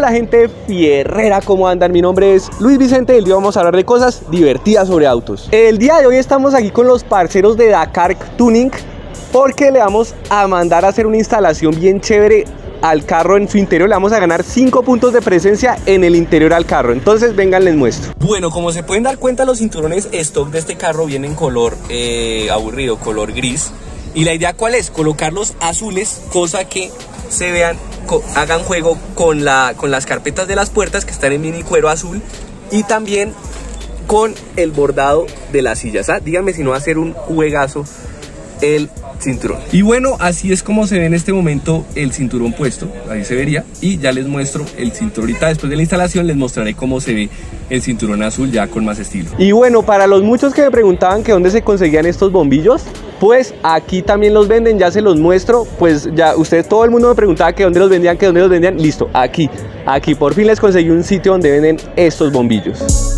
Hola gente fierrera, ¿cómo andan? Mi nombre es Luis Vicente y el día vamos a hablar de cosas divertidas sobre autos. El día de hoy estamos aquí con los parceros de Dakar Tuning porque le vamos a mandar a hacer una instalación bien chévere al carro en su interior. Le vamos a ganar 5 puntos de presencia en el interior al carro. Entonces, vengan, les muestro. Bueno, como se pueden dar cuenta, los cinturones stock de este carro vienen en color eh, aburrido, color gris. Y la idea cuál es? Colocarlos azules, cosa que se vean, hagan juego con, la, con las carpetas de las puertas que están en mini cuero azul. Y también con el bordado de las sillas. ¿ah? Si no va a ser un juegazo el cinturón. Y bueno, así es como se ve en este momento el cinturón puesto, ahí se vería, y ya les muestro el cinturón. Ahorita después de la instalación les mostraré cómo se ve el cinturón azul ya con más estilo. Y bueno, para los muchos que me preguntaban que dónde se conseguían estos bombillos, pues aquí también los venden, ya se los muestro, pues ya ustedes, todo el mundo me preguntaba que dónde los vendían, que dónde los vendían, listo, aquí, aquí por fin les conseguí un sitio donde venden estos bombillos.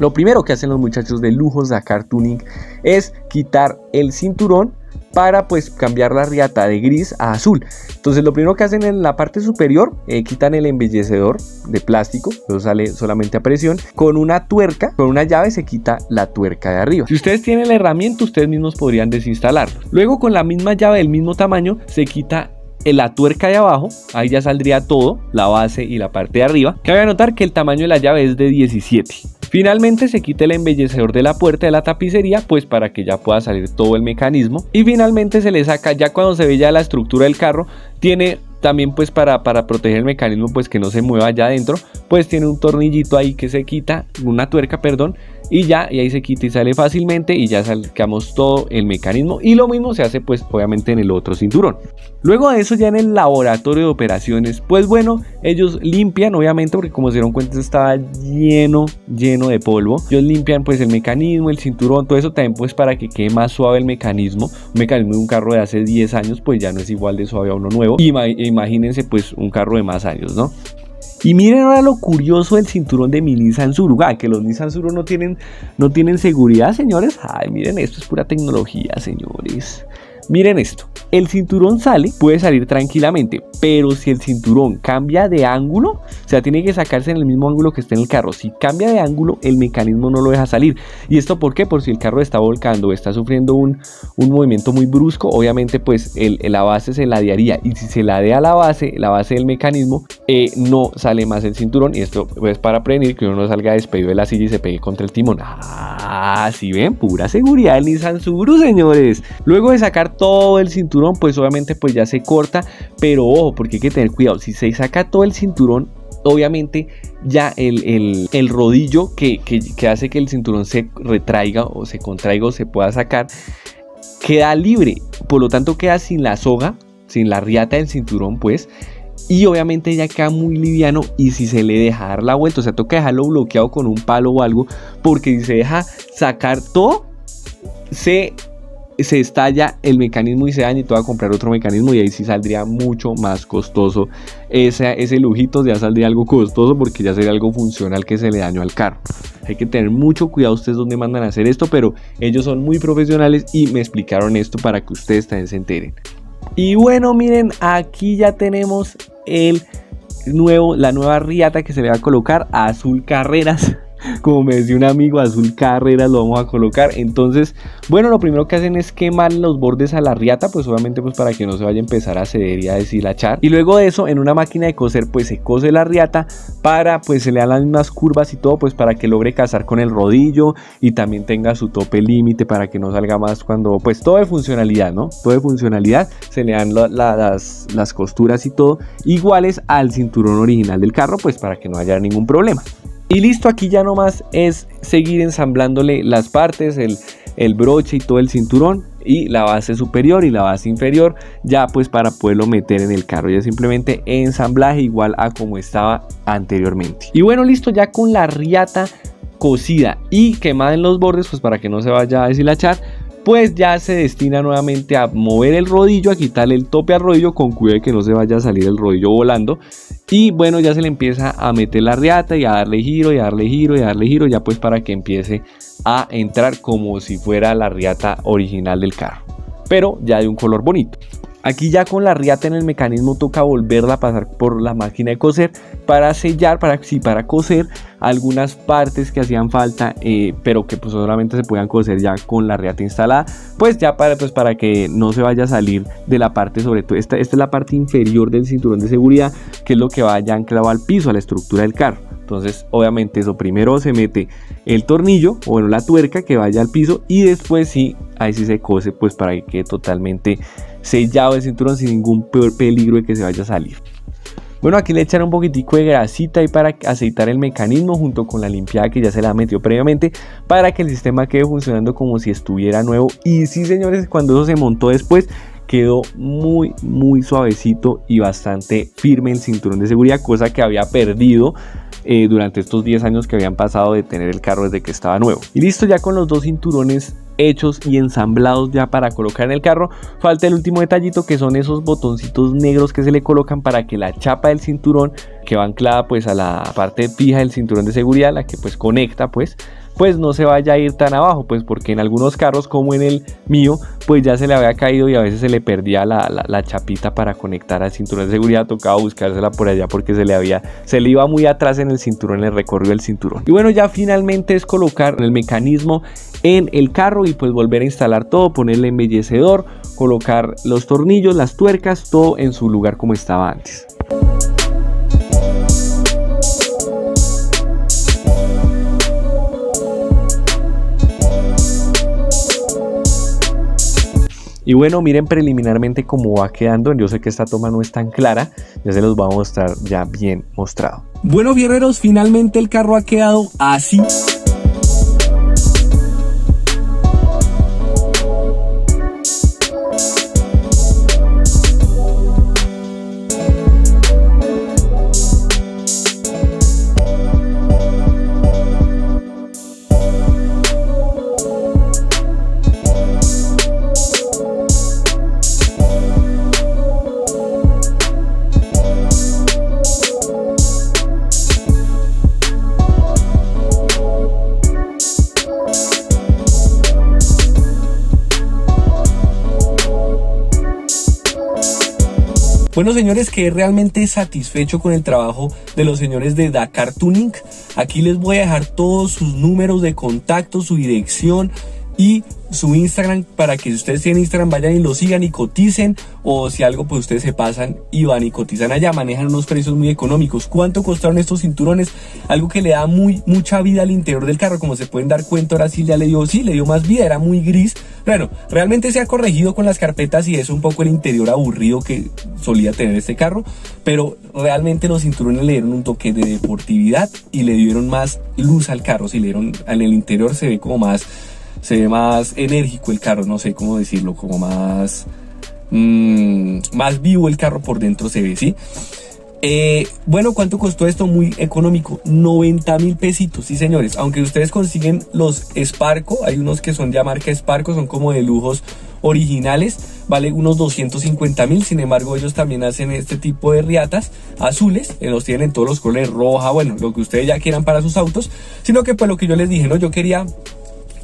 Lo primero que hacen los muchachos de lujos de Dakar Tuning es quitar el cinturón para pues cambiar la riata de gris a azul. Entonces lo primero que hacen en la parte superior, eh, quitan el embellecedor de plástico, eso sale solamente a presión, con una tuerca, con una llave se quita la tuerca de arriba. Si ustedes tienen la herramienta, ustedes mismos podrían desinstalarlo. Luego con la misma llave del mismo tamaño se quita la tuerca de abajo, ahí ya saldría todo, la base y la parte de arriba. Cabe notar que el tamaño de la llave es de 17. Finalmente se quita el embellecedor de la puerta de la tapicería, pues para que ya pueda salir todo el mecanismo. Y finalmente se le saca, ya cuando se ve ya la estructura del carro, tiene también pues para, para proteger el mecanismo pues que no se mueva allá adentro, pues tiene un tornillito ahí que se quita, una tuerca perdón, y ya, y ahí se quita y sale fácilmente y ya sacamos todo el mecanismo y lo mismo se hace pues obviamente en el otro cinturón. Luego de eso ya en el laboratorio de operaciones, pues bueno, ellos limpian obviamente porque como se dieron cuenta estaba lleno, lleno de polvo. Ellos limpian pues el mecanismo, el cinturón, todo eso también pues para que quede más suave el mecanismo. Un mecanismo de un carro de hace 10 años pues ya no es igual de suave a uno nuevo. Y imagínense pues un carro de más años, ¿no? Y miren ahora lo curioso del cinturón de mi Nissan Ah, que los Nissan Suru no tienen, no tienen seguridad, señores. Ay, miren, esto es pura tecnología, señores. Miren esto, el cinturón sale, puede salir tranquilamente, pero si el cinturón cambia de ángulo, o sea, tiene que sacarse en el mismo ángulo que está en el carro. Si cambia de ángulo, el mecanismo no lo deja salir. ¿Y esto por qué? Por si el carro está volcando está sufriendo un, movimiento muy brusco, obviamente pues la base se ladearía. Y si se ladea la base, la base del mecanismo, eh, no sale más el cinturón. Y esto pues para prevenir que uno no salga despedido de la silla y se pegue contra el timón. Ah, si ven, pura seguridad el Nissan Suru, señores. Luego de sacar todo el cinturón, pues obviamente pues ya se corta, pero ojo, porque hay que tener cuidado, si se saca todo el cinturón, obviamente ya el, rodillo que, que, hace que el cinturón se retraiga o se contraiga o se pueda sacar, queda libre, por lo tanto queda sin la soga, sin la riata del cinturón pues, y obviamente ya queda muy liviano y si se le deja dar la vuelta, o sea, toca dejarlo bloqueado con un palo o algo, porque si se deja sacar todo, se se estalla el mecanismo y se daña y te va a comprar otro mecanismo y ahí sí saldría mucho más costoso. Ese, ese lujito ya saldría algo costoso porque ya sería algo funcional que se le dañó al carro. Hay que tener mucho cuidado ustedes donde mandan a hacer esto, pero ellos son muy profesionales y me explicaron esto para que ustedes también se enteren. Y bueno, miren, aquí ya tenemos el nuevo, la nueva riata que se le va a colocar a azul carreras como me decía un amigo, azul carreras lo vamos a colocar. Entonces, bueno, lo primero que hacen es quemar los bordes a la riata, pues obviamente pues para que no se vaya a empezar a ceder y a deshilachar. Y luego de eso, en una máquina de coser, pues se cose la riata para, pues se le dan las mismas curvas y todo, pues para que logre casar con el rodillo y también tenga su tope límite para que no salga más cuando, pues todo de funcionalidad, ¿no? Todo de funcionalidad, se le dan las costuras y todo iguales al cinturón original del carro, pues para que no haya ningún problema. Y listo, aquí ya nomás es seguir ensamblándole las partes, el, broche y todo el cinturón y la base superior y la base inferior ya pues para poderlo meter en el carro. Ya simplemente ensamblaje igual a como estaba anteriormente. Y bueno listo ya con la riata cosida y quemada en los bordes pues para que no se vaya a deshilachar pues ya se destina nuevamente a mover el rodillo, a quitarle el tope al rodillo con cuidado de que no se vaya a salir el rodillo volando. Y bueno, ya se le empieza a meter la riata y a darle giro y a darle giro y a darle giro ya pues para que empiece a entrar como si fuera la riata original del carro. Pero ya de un color bonito. Aquí ya con la riata en el mecanismo toca volverla a pasar por la máquina de coser para sellar, para, sí, para coser algunas partes que hacían falta, eh, pero que pues solamente se puedan coser ya con la riata instalada, pues ya para, pues para que no se vaya a salir de la parte, sobre todo esta, esta es la parte inferior del cinturón de seguridad, que es lo que vaya anclado al piso, a la estructura del carro. Entonces, obviamente, eso primero se mete el tornillo, o bueno, la tuerca que vaya al piso, y después sí, ahí sí se cose, pues para que quede totalmente sellado el cinturón sin ningún peligro de que se vaya a salir. Bueno, aquí le echan un poquitico de grasita ahí para aceitar el mecanismo junto con la limpiada que ya se la metió previamente para que el sistema quede funcionando como si estuviera nuevo. Y sí, señores, cuando eso se montó después, quedó muy muy suavecito y bastante firme el cinturón de seguridad, cosa que había perdido eh, durante estos 10 años que habían pasado de tener el carro desde que estaba nuevo. Y listo ya con los dos cinturones hechos y ensamblados ya para colocar en el carro. Falta el último detallito que son esos botoncitos negros que se le colocan para que la chapa del cinturón que va anclada pues a la parte fija del cinturón de seguridad, la que pues conecta pues pues no se vaya a ir tan abajo, pues porque en algunos carros como en el mío, pues ya se le había caído y a veces se le perdía la, chapita para conectar al cinturón de seguridad, tocaba buscársela por allá porque se le había, se le iba muy atrás en el cinturón, en el recorrido del cinturón. Y bueno, ya finalmente es colocar el mecanismo en el carro y pues volver a instalar todo, ponerle embellecedor, colocar los tornillos, las tuercas, todo en su lugar como estaba antes. Y bueno, miren preliminarmente cómo va quedando. Yo sé que esta toma no es tan clara, ya se los va a mostrar ya bien mostrado. Bueno, guerreros, finalmente el carro ha quedado así. Bueno, señores, que realmente satisfecho con el trabajo de los señores de Dakar Tuning. Aquí les voy a dejar todos sus números de contacto, su dirección y su Instagram para que si ustedes tienen Instagram vayan y lo sigan y coticen o si algo pues ustedes se pasan y van y cotizan allá, manejan unos precios muy económicos. ¿Cuánto costaron estos cinturones? Algo que le da muy mucha vida al interior del carro, como se pueden dar cuenta, ahora sí ya le dio, sí, le dio más vida, era muy gris. Bueno, realmente se ha corregido con las carpetas y es un poco el interior aburrido que solía tener este carro, pero realmente los cinturones le dieron un toque de deportividad y le dieron más luz al carro, si le dieron en el interior se ve como más se ve más enérgico el carro, no sé cómo decirlo, como más, mmm, más vivo el carro por dentro se ve, ¿sí? Eh, bueno, ¿cuánto costó esto? Muy económico, 90 mil pesitos, sí señores. Aunque ustedes consiguen los Sparco, hay unos que son ya marca Sparco, son como de lujos originales, vale unos 250 mil. Sin embargo, ellos también hacen este tipo de riatas azules, eh, los tienen en todos los colores, roja, bueno, lo que ustedes ya quieran para sus autos. Sino que pues lo que yo les dije, ¿no? Yo quería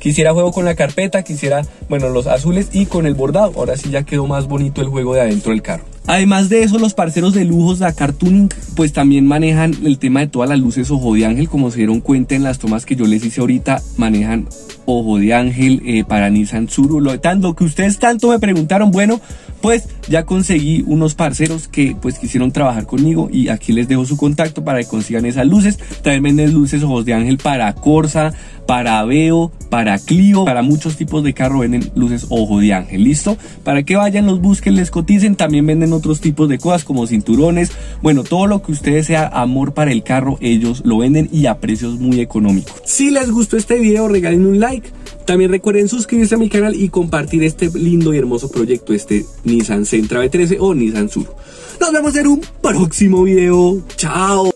Quisiera juego con la carpeta, quisiera, bueno, los azules y con el bordado. Ahora sí ya quedó más bonito el juego de adentro del carro. Además de eso, los parceros de lujos Dakar Tuning pues también manejan el tema de todas las luces ojo de ángel, como se dieron cuenta en las tomas que yo les hice ahorita, manejan ojo de ángel eh, para Nissan Tsuru, lo, tanto que ustedes tanto me preguntaron, bueno, pues ya conseguí unos parceros que pues quisieron trabajar conmigo y aquí les dejo su contacto para que consigan esas luces, también venden luces ojos de ángel para Corsa, para Aveo, para Clio, para muchos tipos de carro venden luces ojo de ángel, ¿listo? Para que vayan, los busquen, les coticen, también venden otros tipos de cosas como cinturones, bueno, todo lo que ustedes sea amor para el carro, ellos lo venden y a precios muy económicos. Si les gustó este video, regalen un like. También recuerden suscribirse a mi canal y compartir este lindo y hermoso proyecto, este Nissan Sentra B13 o Nissan Sur. Nos vemos en un próximo video. Chao.